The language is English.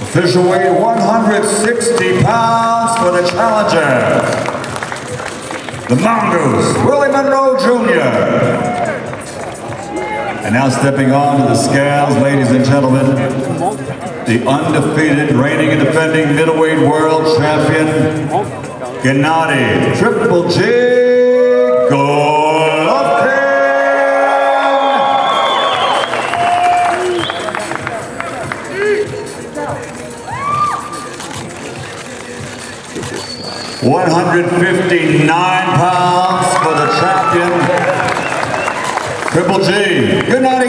Official weight 160 pounds for the challenger. The Mongoose, Willie Monroe Jr. And now stepping on to the scales, ladies and gentlemen, the undefeated, reigning and defending middleweight world champion, Gennady Triple G 159 pounds for the champion, Triple G. Good night.